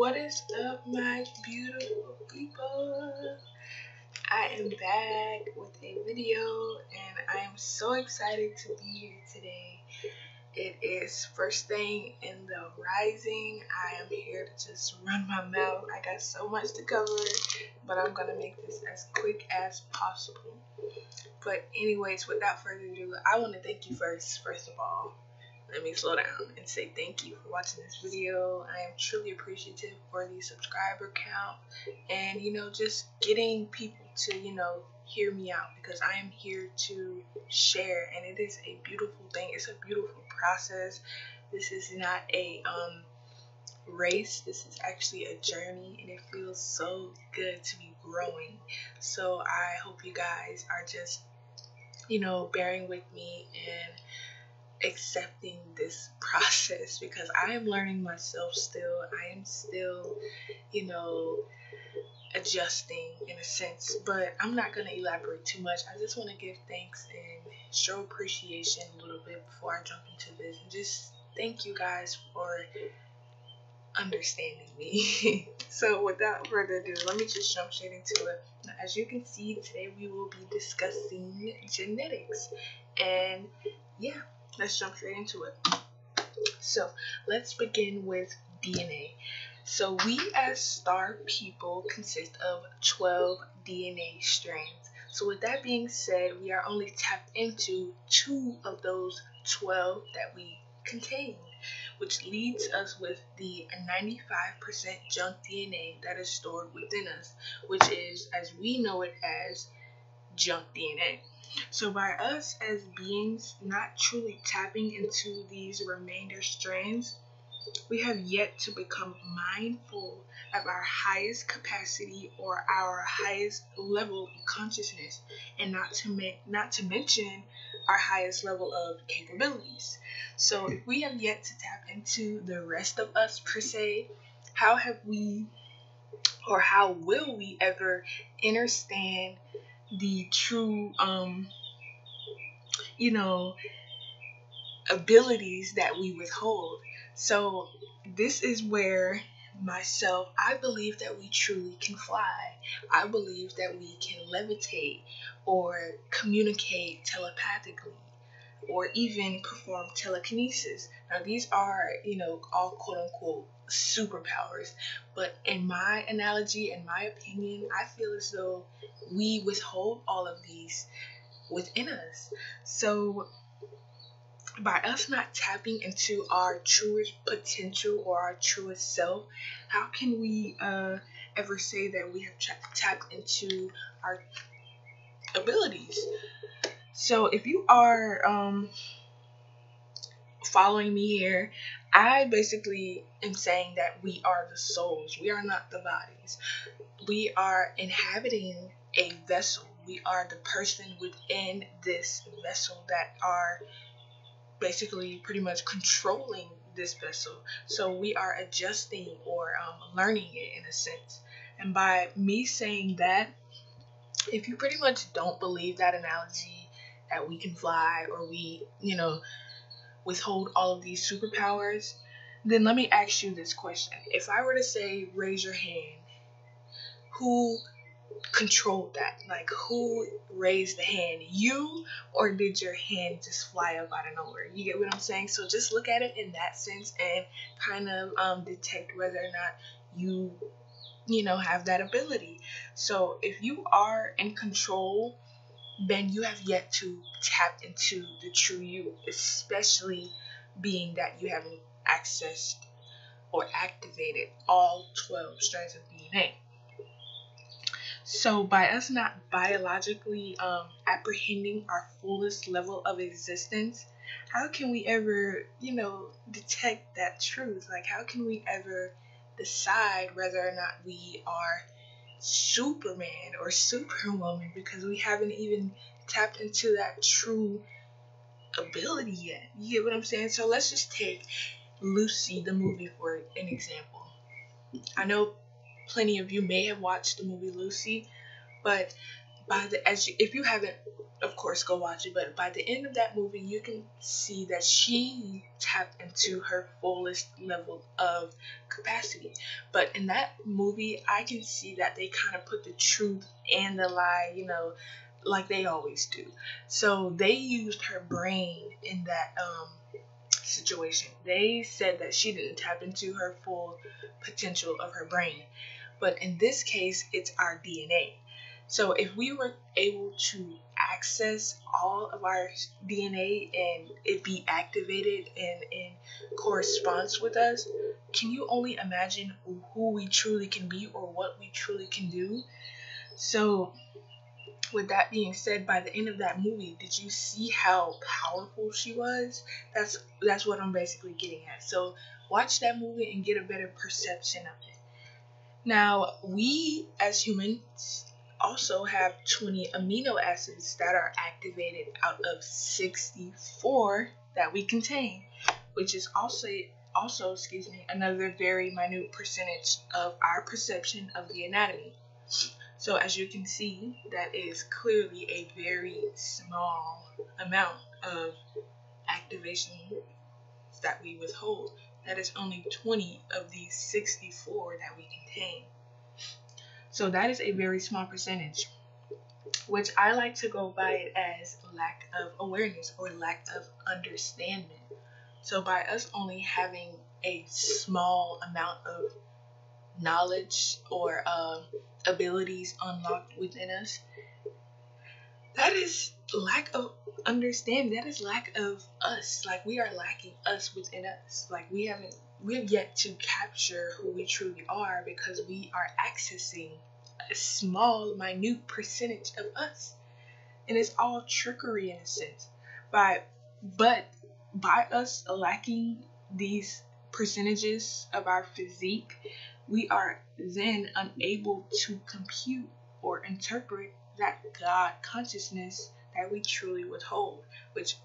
What is up, my beautiful people? I am back with a video and I am so excited to be here today. It is first thing in the rising. I am here to just run my mouth. I got so much to cover, but I'm gonna make this as quick as possible. But anyways, without further ado, I want to thank you first, first of all let me slow down and say thank you for watching this video. I am truly appreciative for the subscriber count and, you know, just getting people to, you know, hear me out because I am here to share and it is a beautiful thing. It's a beautiful process. This is not a um, race. This is actually a journey and it feels so good to be growing. So I hope you guys are just, you know, bearing with me and accepting this process because I am learning myself still. I am still, you know, adjusting in a sense, but I'm not going to elaborate too much. I just want to give thanks and show appreciation a little bit before I jump into this and just thank you guys for understanding me. so, without further ado, let me just jump straight into it. Now, as you can see, today we will be discussing genetics, and yeah, let's jump straight into it. So let's begin with DNA. So we as star people consist of 12 DNA strands. So with that being said, we are only tapped into two of those 12 that we contain, which leads us with the 95% junk DNA that is stored within us, which is, as we know it as, junk DNA. So, by us as beings not truly tapping into these remainder strands, we have yet to become mindful of our highest capacity or our highest level of consciousness, and not to make, not to mention our highest level of capabilities. So, if we have yet to tap into the rest of us per se, how have we or how will we ever understand the true um you know abilities that we withhold. So this is where myself i believe that we truly can fly. I believe that we can levitate or communicate telepathically or even perform telekinesis. Now these are you know all quote unquote superpowers. But in my analogy, in my opinion, I feel as though we withhold all of these within us. So by us not tapping into our truest potential or our truest self, how can we uh, ever say that we have tra- tapped into our abilities? So if you are um, following me here, I basically am saying that we are the souls. We are not the bodies. We are inhabiting a vessel. We are the person within this vessel that are basically pretty much controlling this vessel. So we are adjusting or um, learning it in a sense. And by me saying that, if you pretty much don't believe that analogy that we can fly or we, you know, withhold all of these superpowers, then let me ask you this question. If I were to say, raise your hand, who controlled that? Like, who raised the hand? You, or did your hand just fly up out of nowhere? You get what I'm saying? So just look at it in that sense and kind of um, detect whether or not you, you know, have that ability. So if you are in control then you have yet to tap into the true you, especially being that you haven't accessed or activated all 12 strands of DNA. So, by us not biologically um, apprehending our fullest level of existence, how can we ever, you know, detect that truth? Like, how can we ever decide whether or not we are Superman or Superwoman because we haven't even tapped into that true ability yet. You get what I'm saying? So let's just take Lucy, the movie, for an example. I know plenty of you may have watched the movie Lucy, but by the as you, if you haven't of course go watch it but by the end of that movie you can see that she tapped into her fullest level of capacity. But in that movie i can see that they kind of put the truth and the lie you know like they always do. So they used her brain in that um situation. They said that she didn't tap into her full potential of her brain. But in this case it's our dna so if we were able to access all of our DNA and it be activated and in corresponds with us, can you only imagine who we truly can be or what we truly can do? So with that being said, by the end of that movie, did you see how powerful she was? That's that's what I'm basically getting at. So watch that movie and get a better perception of it. Now, we as humans also have 20 amino acids that are activated out of 64 that we contain, which is also also, excuse me, another very minute percentage of our perception of the anatomy. So as you can see, that is clearly a very small amount of activation that we withhold. That is only 20 of these 64 that we contain. So that is a very small percentage, which I like to go by it as lack of awareness or lack of understanding. So by us only having a small amount of knowledge or uh, abilities unlocked within us, that is lack of understanding. That is lack of us. Like we are lacking us within us. Like we haven't we've yet to capture who we truly are because we are accessing a small, minute percentage of us. And it's all trickery in a sense. By but by us lacking these percentages of our physique, we are then unable to compute or interpret that God consciousness that we truly withhold, which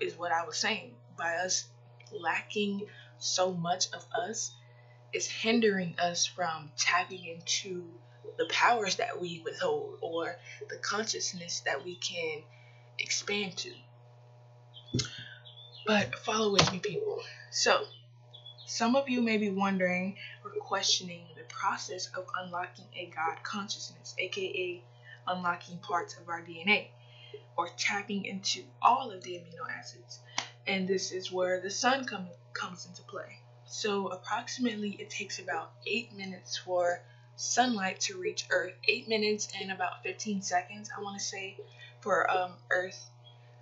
is what I was saying. By us lacking so much of us is hindering us from tapping into the powers that we withhold or the consciousness that we can expand to. But follow with me, people. So, some of you may be wondering or questioning the process of unlocking a God consciousness, aka unlocking parts of our DNA or tapping into all of the amino acids. And this is where the sun come, comes into play. So, approximately, it takes about eight minutes for sunlight to reach Earth. Eight minutes and about 15 seconds, I want to say, for um, Earth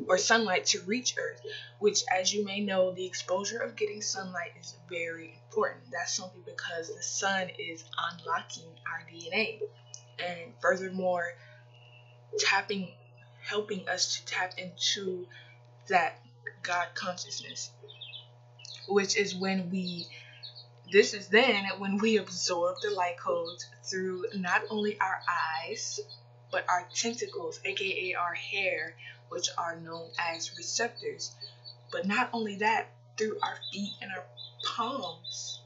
or sunlight to reach Earth, which, as you may know, the exposure of getting sunlight is very important. That's simply because the sun is unlocking our DNA. And furthermore, tapping, helping us to tap into that God consciousness, which is when we this is then when we absorb the light codes through not only our eyes, but our tentacles, aka our hair, which are known as receptors. But not only that, through our feet and our palms,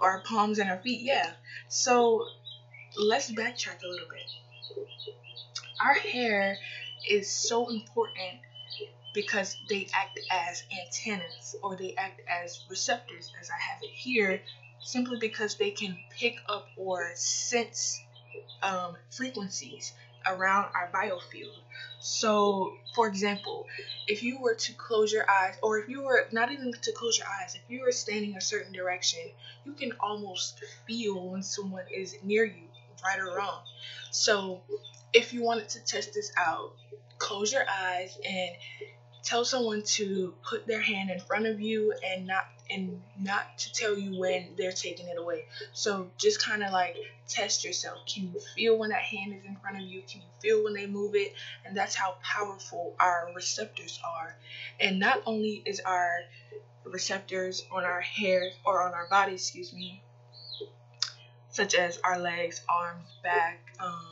or our palms and our feet, yeah. So let's backtrack a little bit. Our hair is so important because they act as antennas or they act as receptors, as I have it here, simply because they can pick up or sense um, frequencies around our biofield. So, for example, if you were to close your eyes, or if you were not even to close your eyes, if you were standing a certain direction, you can almost feel when someone is near you, right or wrong. So, if you wanted to test this out, close your eyes and tell someone to put their hand in front of you and not and not to tell you when they're taking it away. So just kind of like test yourself. Can you feel when that hand is in front of you? Can you feel when they move it? And that's how powerful our receptors are. And not only is our receptors on our hair or on our body, excuse me, such as our legs, arms, back, um,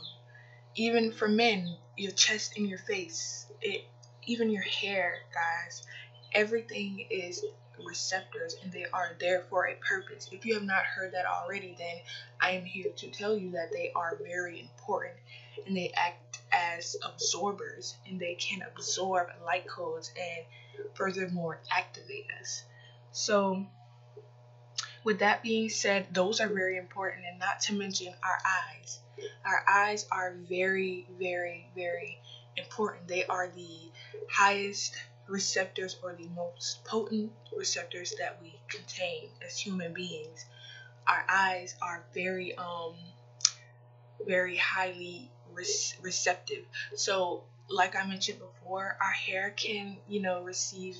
even for men, your chest and your face, it even your hair, guys, everything is receptors and they are there for a purpose. If you have not heard that already, then I am here to tell you that they are very important and they act as absorbers and they can absorb light codes and furthermore activate us. So, with that being said, those are very important, and not to mention our eyes. Our eyes are very, very, very important. They are the highest receptors or the most potent receptors that we contain as human beings. Our eyes are very, um, very highly re- receptive. So, like I mentioned before, our hair can, you know, receive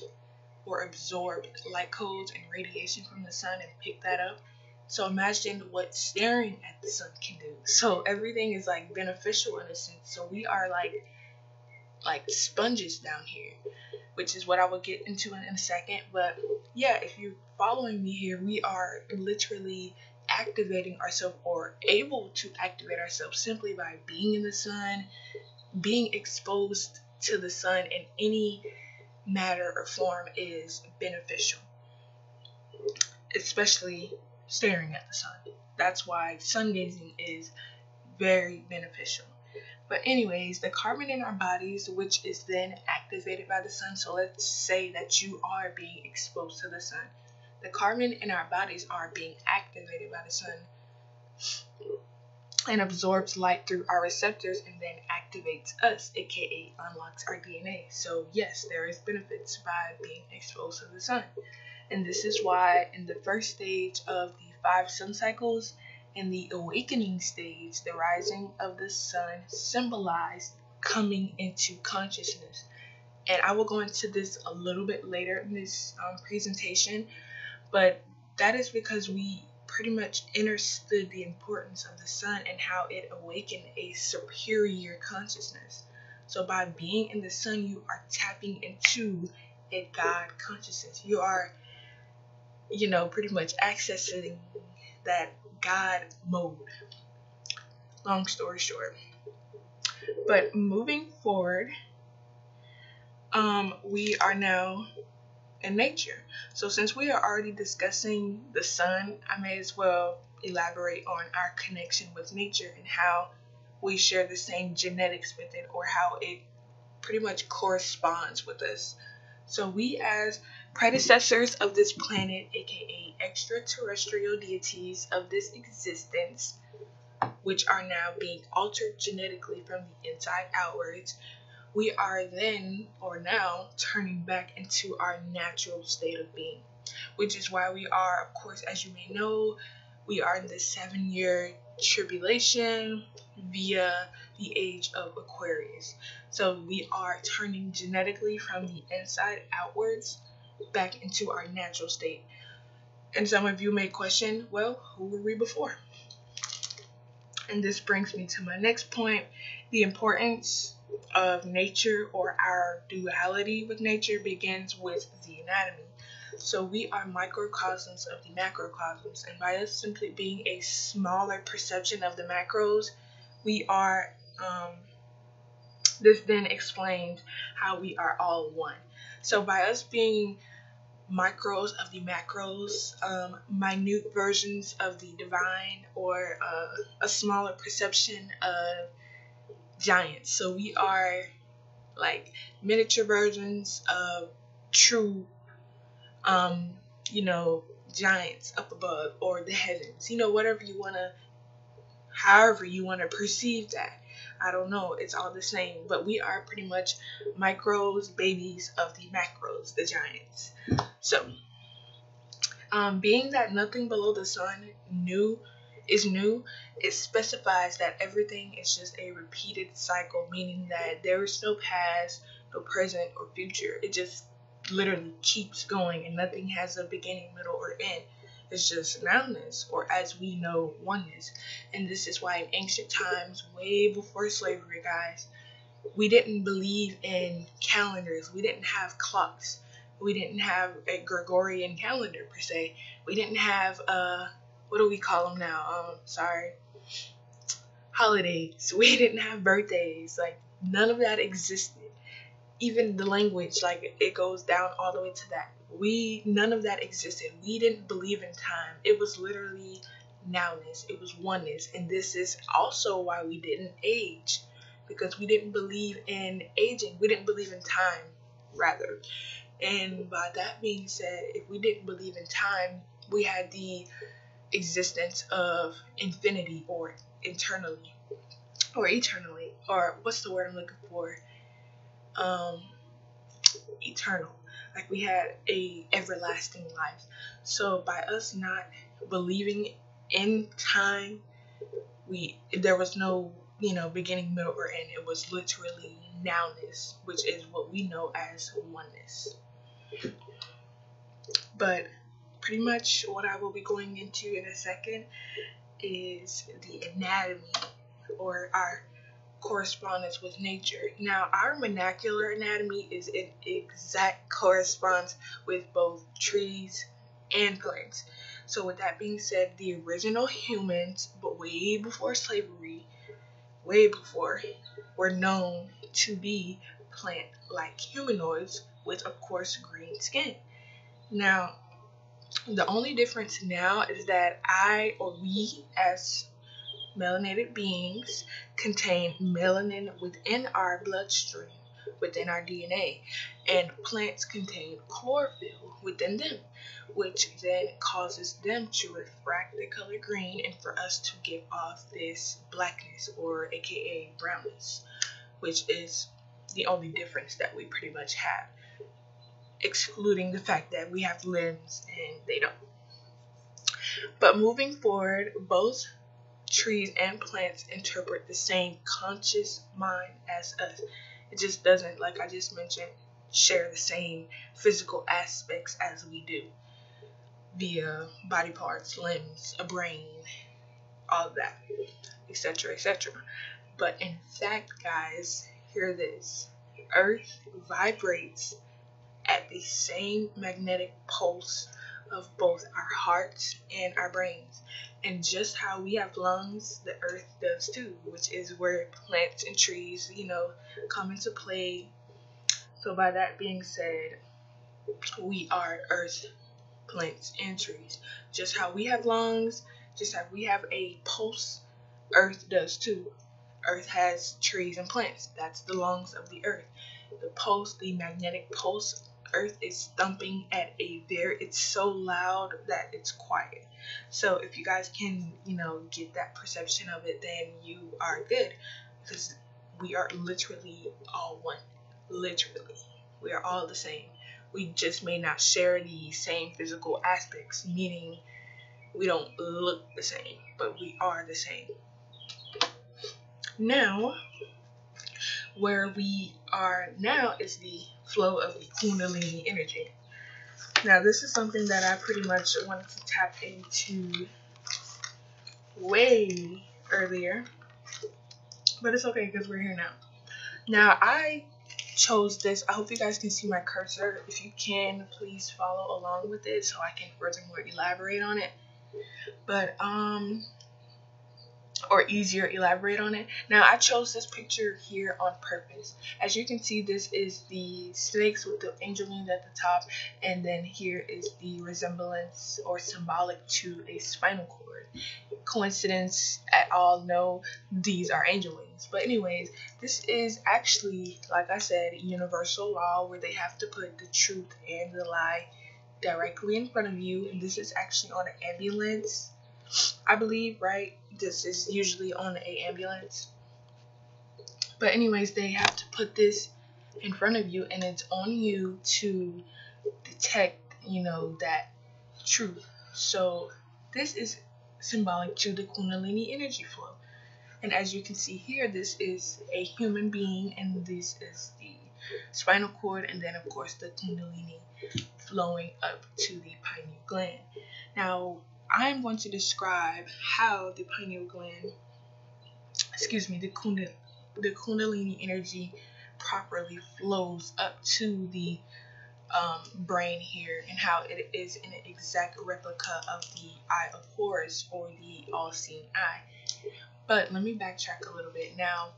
or absorb light codes and radiation from the sun and pick that up. So imagine what staring at the sun can do. So everything is like beneficial in a sense. So we are like like sponges down here, which is what I will get into in, in a second. But yeah, if you're following me here, we are literally activating ourselves or able to activate ourselves simply by being in the sun, being exposed to the sun in any matter or form is beneficial, especially staring at the sun. That's why sun gazing is very beneficial. But anyways, the carbon in our bodies, which is then activated by the sun. So let's say that you are being exposed to the sun. The carbon in our bodies are being activated by the sun and absorbs light through our receptors and then activates us, aka unlocks our DNA. So yes, there is benefits by being exposed to the sun. And this is why in the first stage of the five sun cycles, in the awakening stage, the rising of the sun symbolized coming into consciousness. And I will go into this a little bit later in this um, presentation, but that is because we pretty much understood the importance of the sun and how it awakened a superior consciousness. So, by being in the sun, you are tapping into a God consciousness. You are, you know, pretty much accessing that God mode. Long story short. But moving forward, um, we are now in nature. So, since we are already discussing the sun, I may as well elaborate on our connection with nature and how we share the same genetics with it or how it pretty much corresponds with us. So, we, as predecessors of this planet, aka extraterrestrial deities of this existence, which are now being altered genetically from the inside outwards, we are then or now turning back into our natural state of being, which is why we are, of course, as you may know, we are in the seven year tribulation via the age of Aquarius. So we are turning genetically from the inside outwards back into our natural state. And some of you may question, well, who were we before? And this brings me to my next point the importance of nature or our duality with nature begins with the anatomy. So we are microcosms of the macrocosms, and by us simply being a smaller perception of the macros, we are. Um, this then explains how we are all one. So by us being micros of the macros, um, minute versions of the divine, or uh, a smaller perception of giants. So we are like miniature versions of true, um, you know, giants up above or the heavens. You know, whatever you want to, however you want to perceive that. I don't know. It's all the same. But we are pretty much micros, babies of the macros, the giants. So, um, being that nothing below the sun new is new, it specifies that everything is just a repeated cycle, meaning that there is no past, no present, or future. It just literally keeps going and nothing has a beginning, middle, or end. It's just nowness, or as we know, oneness. And this is why in ancient times, way before slavery, guys, we didn't believe in calendars. We didn't have clocks. We didn't have a Gregorian calendar per se. We didn't have uh what do we call them now? Um, sorry, holidays. We didn't have birthdays. Like none of that existed. Even the language, like it goes down all the way to that. We none of that existed. We didn't believe in time. It was literally nowness. It was oneness, and this is also why we didn't age because we didn't believe in aging. We didn't believe in time, rather. And by that being said, if we didn't believe in time, we had the existence of infinity or internally or eternally or what's the word I'm looking for? Um eternal. Like we had a everlasting life. So by us not believing in time, we there was no you know, beginning, middle, or end. It was literally nowness, which is what we know as oneness. But pretty much what I will be going into in a second is the anatomy or our correspondence with nature. Now, our vernacular anatomy is in exact correspondence with both trees and plants. So, with that being said, the original humans, but way before slavery, way before, were known to be plant like humanoids with, of course, green skin. Now, the only difference now is that I or we as melanated beings contain melanin within our bloodstream, within our DNA, and plants contain chlorophyll within them, which then causes them to refract the color green and for us to give off this blackness or aka brownness, which is the only difference that we pretty much have, excluding the fact that we have limbs and they don't. But moving forward, both trees and plants interpret the same conscious mind as us. It just doesn't, like I just mentioned, share the same physical aspects as we do via body parts, limbs, a brain, all of that, etc., etc. But in fact, guys, hear this Earth vibrates at the same magnetic pulse of both our hearts and our brains. And just how we have lungs, the earth does too, which is where plants and trees, you know, come into play. So, by that being said, we are earth, plants, and trees. Just how we have lungs, just how we have a pulse, earth does too. Earth has trees and plants. That's the lungs of the earth. The pulse, the magnetic pulse earth is thumping at a very it's so loud that it's quiet. So if you guys can you know get that perception of it then you are good. Because we are literally all one. Literally. We are all the same. We just may not share the same physical aspects meaning we don't look the same but we are the same. Now where we are now is the flow of Kundalini energy. Now, this is something that I pretty much wanted to tap into way earlier, but it's okay because we're here now. Now, I chose this. I hope you guys can see my cursor. If you can, please follow along with it so I can furthermore elaborate on it. But, um, or easier elaborate on it. Now I chose this picture here on purpose. As you can see this is the snakes with the angel wings at the top and then here is the resemblance or symbolic to a spinal cord. Coincidence at all? No, these are angel wings. But anyways, this is actually, like I said, universal law where they have to put the truth and the lie directly in front of you and this is actually on an ambulance I believe, right? This is usually on a ambulance. But anyways, they have to put this in front of you and it's on you to detect, you know, that truth. So this is symbolic to the Kundalini energy flow. And as you can see here, this is a human being and this is the spinal cord and then of course the Kundalini flowing up to the pineal gland. Now, I'm going to describe how the pineal gland, excuse me, the, the kundalini energy properly flows up to the um, brain here and how it is an exact replica of the eye of Horus or the all-seeing eye. But let me backtrack a little bit. Now,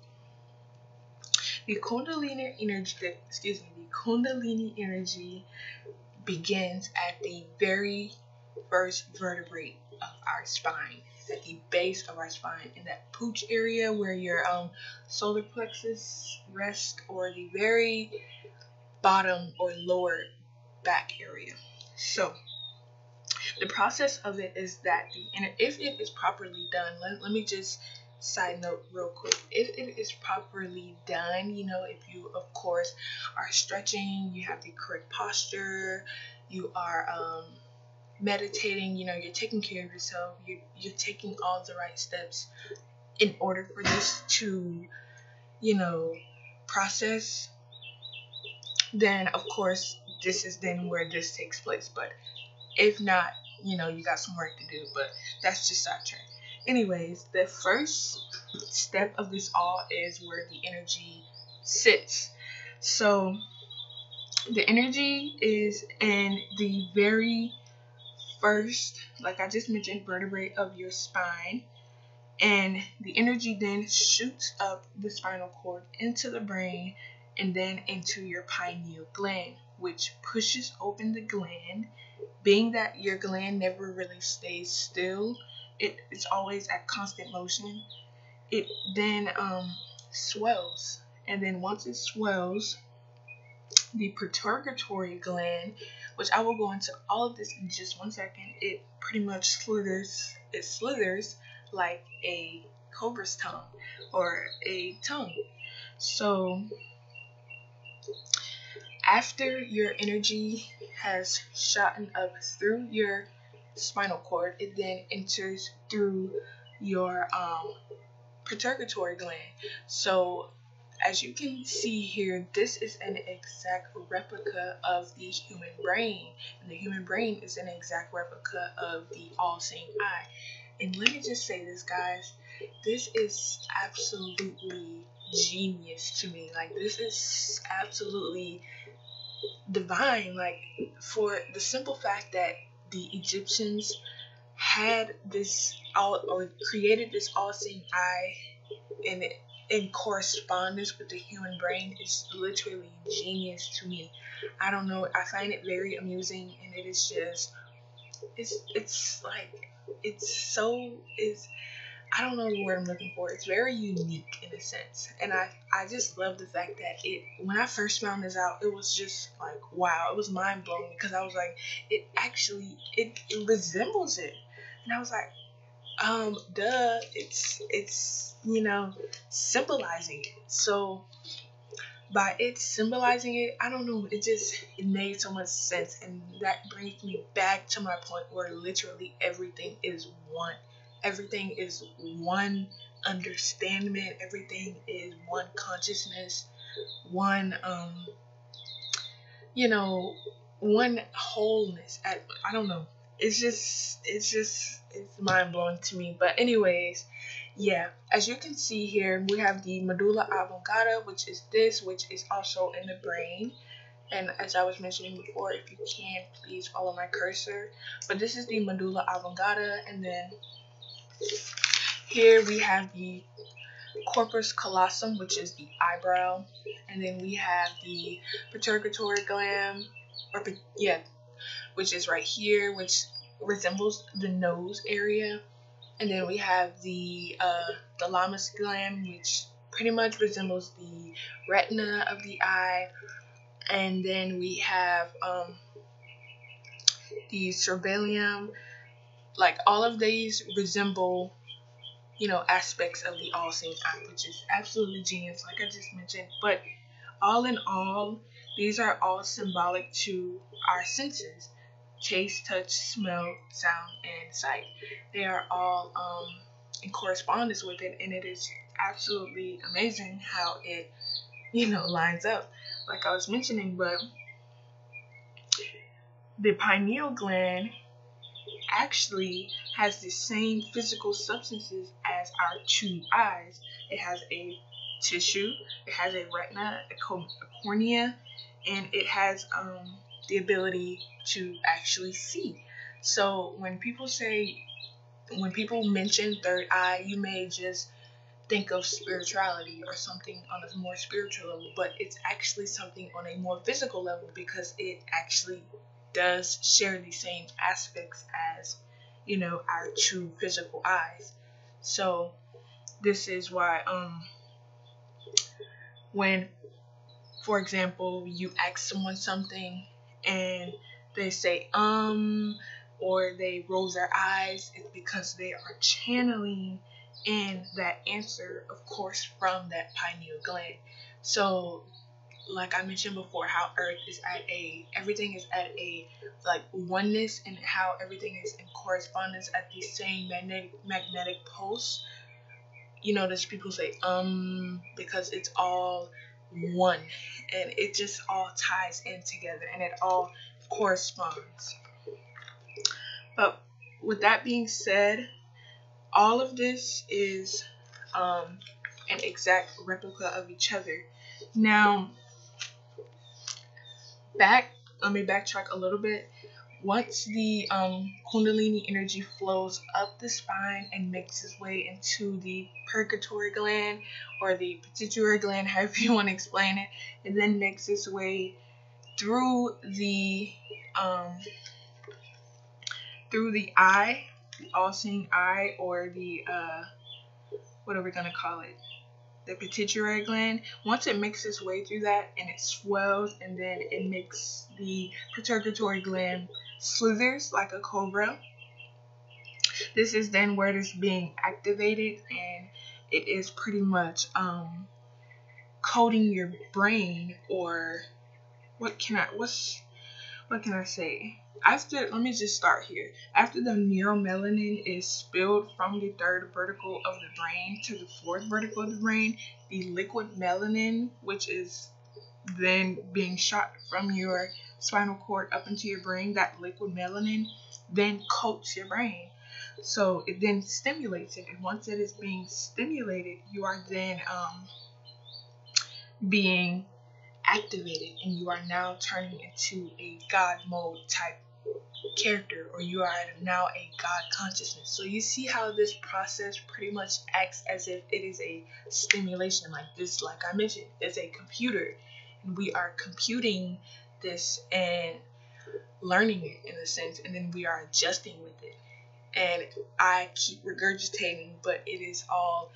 The Kundalini energy, excuse me, the Kundalini energy begins at the very first vertebrae of our spine, at the base of our spine, in that pooch area where your um, solar plexus rests, or the very bottom or lower back area. So, the process of it is that the if it is properly done, let, let me just side note real quick if it is properly done you know if you of course are stretching you have the correct posture you are um, meditating you know you're taking care of yourself you're, you're taking all the right steps in order for this to you know process then of course this is then where this takes place. But if not you know you got some work to do but that's just sidetrack anyways the first step of this all is where the energy sits. So the energy is in the very first like i just mentioned vertebrae of your spine and the energy then shoots up the spinal cord into the brain and then into your pineal gland which pushes open the gland being that your gland never really stays still, it, it's always at constant motion, it then um, swells. And then once it swells, the pituitary gland, which I will go into all of this in just one second, it pretty much slithers, it slithers like a cobra's tongue or a tongue. So after your energy has shot up through your spinal cord, it then enters through your um, pituitary gland. So, as you can see here, this is an exact replica of the human brain, and the human brain is an exact replica of the all seeing eye. And let me just say this, guys this is absolutely genius to me. Like, this is absolutely divine, like for the simple fact that the Egyptians had this all or created this all-seeing eye and it in correspondence with the human brain is literally genius to me. I don't know. I find it very amusing, and it is just it's it's like it's so is I don't know the word I'm looking for. It's very unique in a sense. And I, I just love the fact that it when I first found this out, it was just like wow, it was mind blowing because I was like, it actually it, it resembles it. And I was like, um, duh, it's it's you know, symbolizing it. So by it symbolizing it, I don't know, it just it made so much sense and that brings me back to my point where literally everything is one everything is one understanding everything is one consciousness one um you know one wholeness I, I don't know it's just it's just it's mind-blowing to me. But anyways yeah as you can see here we have the medulla oblongata which is this which is also in the brain. And as I was mentioning before, if you can, please follow my cursor. But this is the medulla oblongata, and then here we have the corpus callosum, which is the eyebrow, and then we have the pituitary gland, or yeah, which is right here, which resembles the nose area, and then we have the uh, thalamus gland, which pretty much resembles the retina of the eye, and then we have um, the cerebellum, like all of these resemble you know aspects of the all seeing eye which is absolutely genius like i just mentioned. But all in all these are all symbolic to our senses taste touch smell sound and sight they are all um, in correspondence with it and it is absolutely amazing how it you know lines up like i was mentioning but the pineal gland actually has the same physical substances as our two eyes. It has a tissue, it has a retina, a, cornea, and it has um, the ability to actually see. So when people say, when people mention third eye, you may just think of spirituality or something on a more spiritual level, but it's actually something on a more physical level because it actually does share the same aspects as, you know, our true physical eyes. So this is why um when for example you ask someone something and they say um or they roll their eyes, it's because they are channeling in that answer, of course, from that pineal gland. So, like I mentioned before, how Earth is at a everything is at a like oneness, and how everything is in correspondence at the same magnetic magnetic pulse. You notice people say um because it's all one, and it just all ties in together, and it all corresponds. But with that being said, all of this is um, an exact replica of each other. Now, back, let me backtrack a little bit. Once the um, Kundalini energy flows up the spine and makes its way into the purgatory gland or the pituitary gland, however you want to explain it, and then makes its way through the um, through the eye, the all-seeing eye, or the uh, what are we gonna call it? The pituitary gland. Once it makes its way through that and it swells, and then it makes the pituitary gland slithers like a cobra. This is then where it is being activated, and it is pretty much um, coating your brain, or what can I? What's what can I say? After, let me just start here. After the neuromelanin is spilled from the third ventricle of the brain to the fourth ventricle of the brain, the liquid melanin, which is then being shot from your spinal cord up into your brain, that liquid melanin then coats your brain. So it then stimulates it, and once it is being stimulated, you are then um, being activated, and you are now turning into a God mode type character or you are now a God consciousness. So you see how this process pretty much acts as if it is a stimulation like this, like I mentioned, it's a computer and we are computing this and learning it in a sense and then we are adjusting with it. And I keep regurgitating, but it is all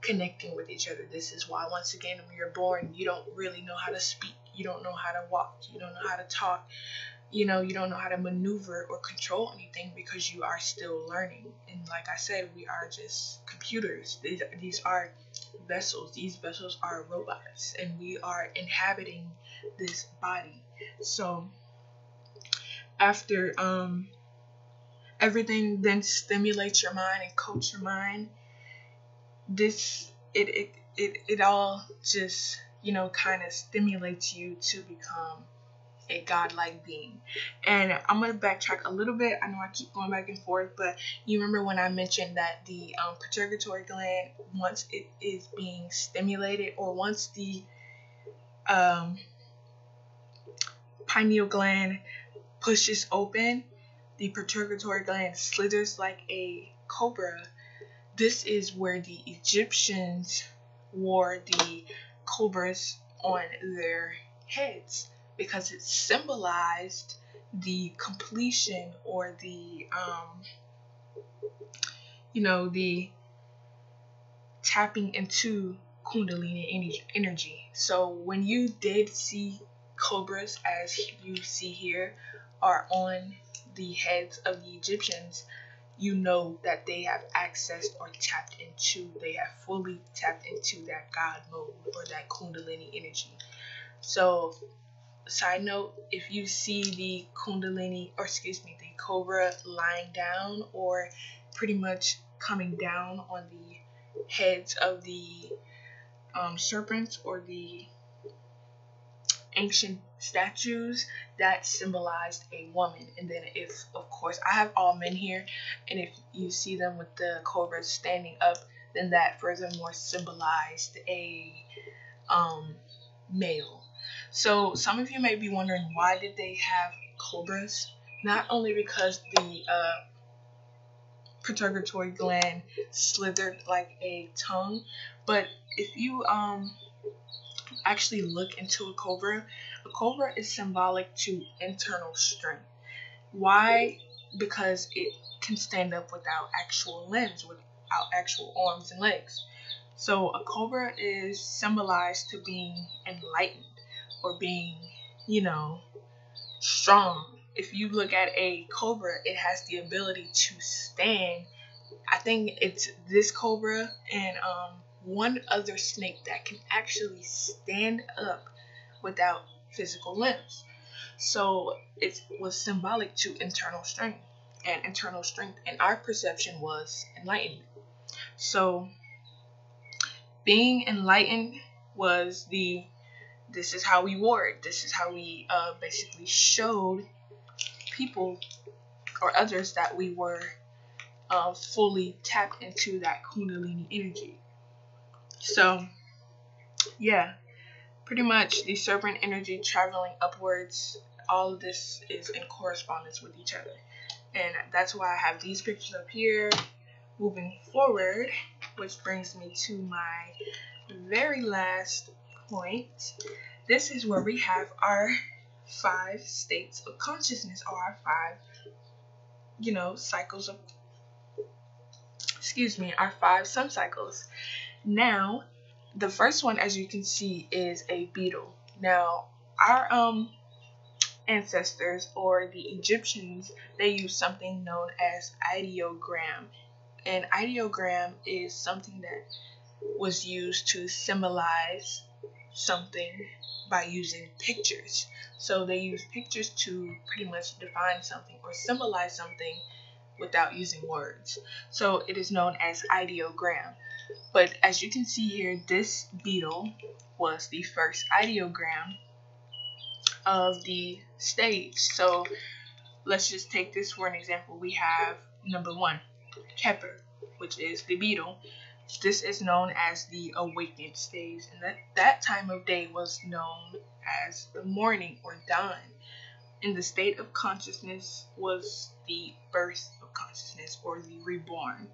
connecting with each other. This is why, once again, when you're born, you don't really know how to speak, you don't know how to walk, you don't know how to talk you know, you don't know how to maneuver or control anything because you are still learning. And like I said, we are just computers. These, these are vessels. These vessels are robots, and we are inhabiting this body. So after um, everything then stimulates your mind and coach your mind, this it it it, it all just you know kind of stimulates you to become a godlike being. And I'm gonna backtrack a little bit. I know I keep going back and forth, but you remember when I mentioned that the um, pituitary gland, once it is being stimulated, or once the um, pineal gland pushes open, the pituitary gland slithers like a cobra. This is where the Egyptians wore the cobras on their heads because it symbolized the completion or the um, you know the tapping into kundalini energy. So when you did see cobras as you see here are on the heads of the egyptians you know that they have accessed or tapped into they have fully tapped into that god mode or that kundalini energy. So side note if you see the kundalini or excuse me the cobra lying down or pretty much coming down on the heads of the um, serpents or the ancient statues that symbolized a woman and then if of course i have all men here and if you see them with the cobra standing up then that furthermore symbolized a um, male so some of you may be wondering why did they have cobras? Not only because the uh, pituitary gland slithered like a tongue. But if you um actually look into a cobra, a cobra is symbolic to internal strength. Why? Because it can stand up without actual limbs, without actual arms and legs. So a cobra is symbolized to being enlightened or being, you know, strong. If you look at a cobra, it has the ability to stand. I think it's this cobra and um, one other snake that can actually stand up without physical limbs. So it was symbolic to internal strength. And internal strength in our perception was enlightenment. So being enlightened was the this is how we wore it. This is how we uh, basically showed people or others that we were uh, fully tapped into that Kundalini energy. So, yeah, pretty much the serpent energy traveling upwards, all of this is in correspondence with each other. And that's why I have these pictures up here moving forward, which brings me to my very last point. This is where we have our five states of consciousness, or our five, you know, cycles of, excuse me, our five sun cycles. Now, the first one, as you can see, is a beetle. Now, our um ancestors or the Egyptians, they used something known as ideogram. An ideogram is something that was used to symbolize something by using pictures. So they use pictures to pretty much define something or symbolize something without using words. So it is known as ideogram. But as you can see here, this beetle was the first ideogram of the stage. So let's just take this for an example. We have number one, Khepri, which is the beetle. This is known as the awakened stage, and that, that time of day was known as the morning or dawn. And the state of consciousness was the birth of consciousness or the reborn.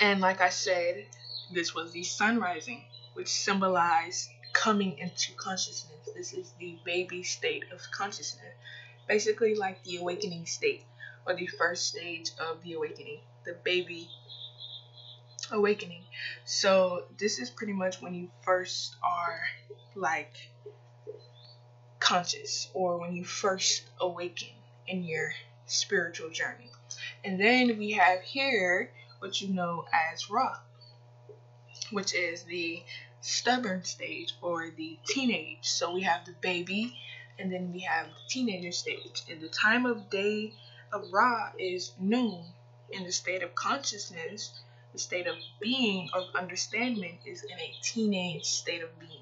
And like I said, this was the sun rising, which symbolized coming into consciousness. This is the baby state of consciousness, basically like the awakening state or the first stage of the awakening, the baby awakening. So, this is pretty much when you first are like conscious or when you first awaken in your spiritual journey. And then we have here what you know as Ra, which is the stubborn stage or the teenage. So we have the baby and then we have the teenager stage. And the time of day of Ra is noon. In the state of consciousness, the state of being, of understanding, is in a teenage state of being.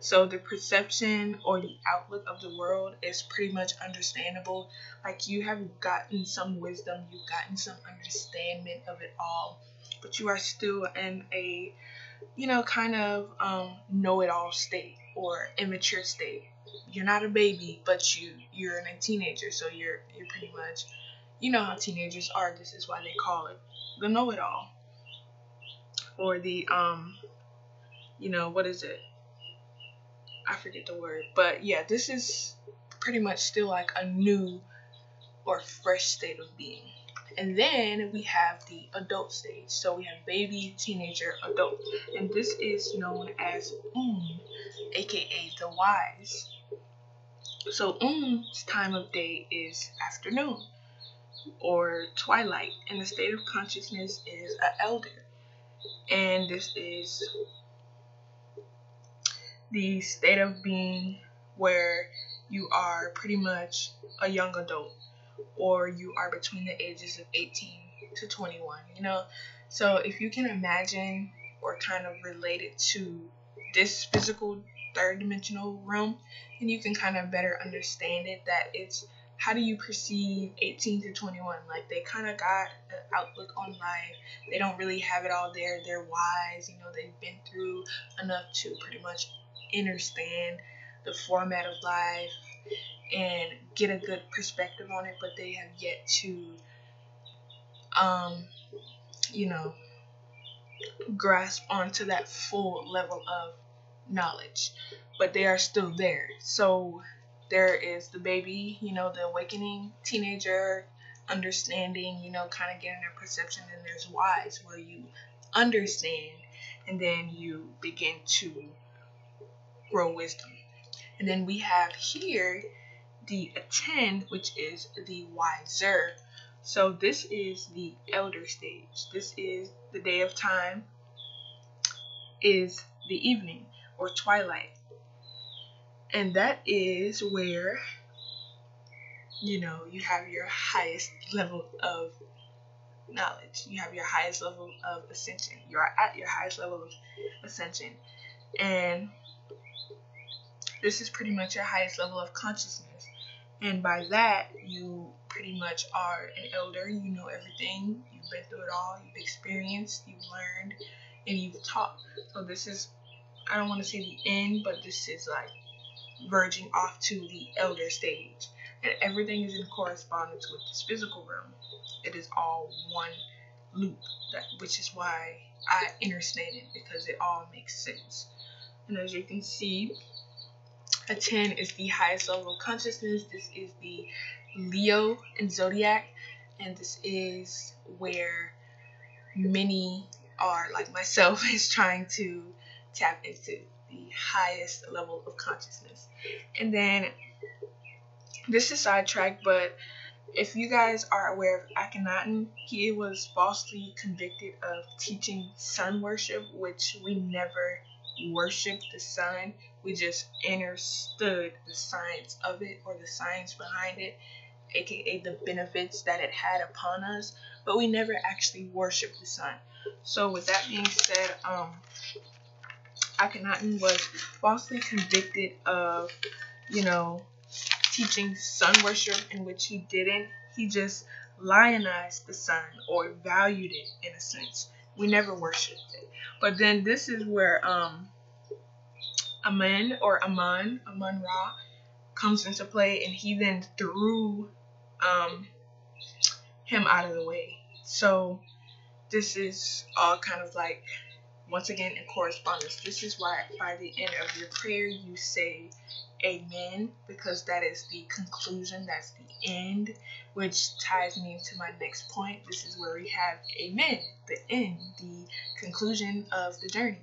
So the perception or the outlook of the world is pretty much understandable. Like you have gotten some wisdom, you've gotten some understanding of it all, but you are still in a, you know, kind of um, know-it-all state or immature state. You're not a baby, but you you're a teenager, so you're you're pretty much, you know how teenagers are. This is why they call it the know-it-all or the um, you know, what is it? I forget the word, but yeah, this is pretty much still like a new or fresh state of being. And then we have the adult stage. So we have baby, teenager, adult. And this is known as Um, aka the wise. So Um's time of day is afternoon or twilight, and the state of consciousness is an elder. And this is the state of being where you are pretty much a young adult or you are between the ages of 18 to 21 you know? So if you can imagine or kind of relate it to this physical third dimensional realm then you can kind of better understand it that it's how do you perceive 18 to 21 like they kind of got an outlook on life. They don't really have it all there. They're wise you know they've been through enough to pretty much understand the format of life and get a good perspective on it, but they have yet to um, you know, grasp onto that full level of knowledge, but they are still there. So there is the baby, you know, the awakening teenager, understanding, you know, kind of getting their perception, and there's wise where you understand and then you begin to grow wisdom. And then we have here the Atum, which is the wiser. So this is the elder stage. This is the day of time, is the evening or twilight. And that is where, you know, you have your highest level of knowledge. You have your highest level of ascension. You are at your highest level of ascension. And this is pretty much your highest level of consciousness. And by that, you pretty much are an elder. You know everything. You've been through it all. You've experienced, you've learned, and you've taught. So this is, I don't want to say the end, but this is like verging off to the elder stage. And everything is in correspondence with this physical realm. It is all one loop, that, which is why I understand it because it all makes sense. And as you can see, Atum is the highest level of consciousness. This is the Leo in zodiac, and this is where many are, like myself, is trying to tap into the highest level of consciousness. And then this is sidetracked, but if you guys are aware of Akhenaten, he was falsely convicted of teaching sun worship, which we never worshiped the sun. We just understood the science of it or the science behind it, aka the benefits that it had upon us, but we never actually worshiped the sun. So with that being said, um Akhenaten was falsely convicted of, you know, teaching sun worship in which he didn't. He just lionized the sun or valued it in a sense. We never worshipped it. But then this is where um Amen or Aman, Aman Ra, comes into play and he then threw um him out of the way. So this is all kind of like once again in correspondence. This is why by the end of your prayer you say amen because that is the conclusion, that's the end, which ties me to my next point. This is where we have amen, the end, the conclusion of the journey.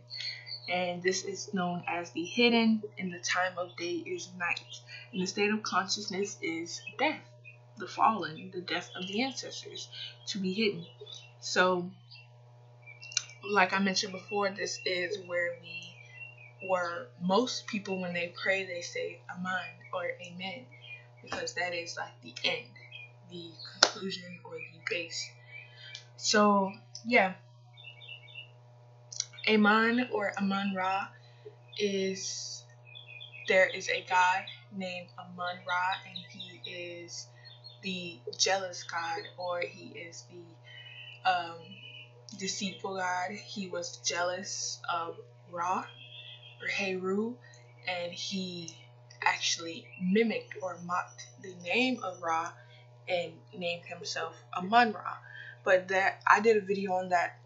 And this is known as the hidden, and the time of day is night. And the state of consciousness is death, the fallen, the death of the ancestors, to be hidden. So like I mentioned before, this is where we, where most people, when they pray, they say Amen or Amen, because that is like the end, the conclusion, or the base. So, yeah. Aman or Aman Ra is, there is a god named Aman Ra, and he is the jealous god, or he is the, um, deceitful god. He was jealous of Ra or Heru, and he actually mimicked or mocked the name of Ra and named himself Amun Ra. But that I did a video on that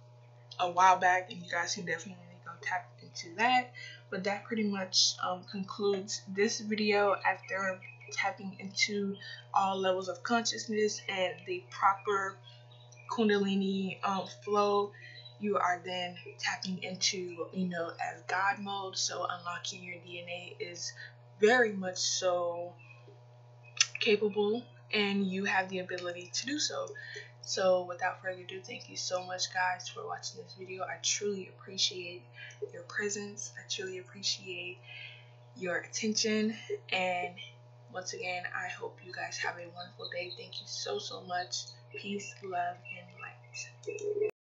a while back, and you guys can definitely go tap into that. But that pretty much um, concludes this video after tapping into all levels of consciousness and the proper Kundalini um, flow, you are then tapping into you know as God mode. So, unlocking your DNA is very much so capable, and you have the ability to do so. So, without further ado, thank you so much, guys, for watching this video. I truly appreciate your presence, I truly appreciate your attention, and once again, I hope you guys have a wonderful day. Thank you so, so much. Peace, love, and light.